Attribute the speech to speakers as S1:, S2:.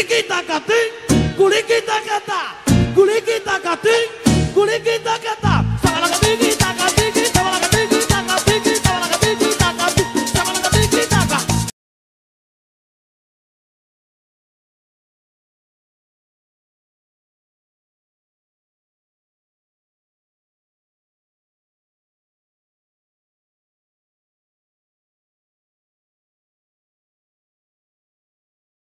S1: Kuriki takatin, kuriki takata, kuriki takatin, kuriki takata.